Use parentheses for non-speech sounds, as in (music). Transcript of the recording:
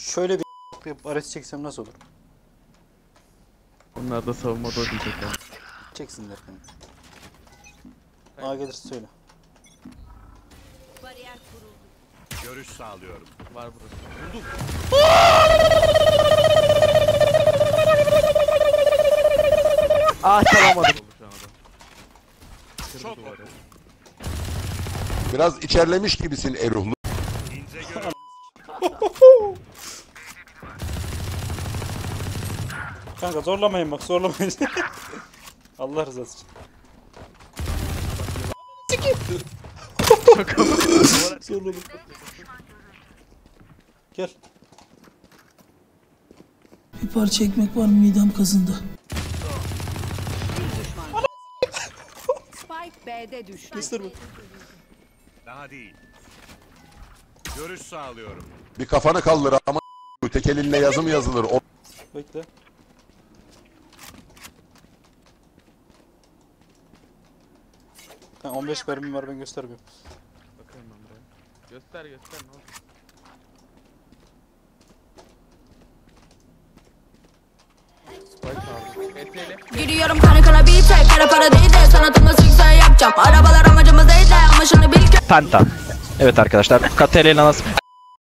Şöyle bir yapıp ares çeksem nasıl olur? Onlar da savunmada diyecekler. Çeksinler kanka. Aa gelirse söyle. Bariyer kuruldu. Görüş sağlıyorum. Var burası. Ah çalamadım. Çok. Biraz içerlemiş gibisin Eruhlu. (laughs) Kanka zorlamayın bak zorlamayın. (laughs) Allah rızası için. Zorladım. Gel. Bir parça ekmek var midem kazındı. Spike B'de düştü. Mr. bu. Daha değil. Görüş sağlıyorum. Bir kafanı kaldır ama tek elinle yazı mı yazılır? O Bekle. Ha, 15 mermim var ben göstermiyorum. Bakıyorum ben buraya. Göster göster ne. ET'li. Giriyorum kanı kana bir tek Para para değil de sanatımla sikse yapacağım Arabalar amacımız değil de ama şunu bil ki Penta. Evet arkadaşlar. Katerina nasıl?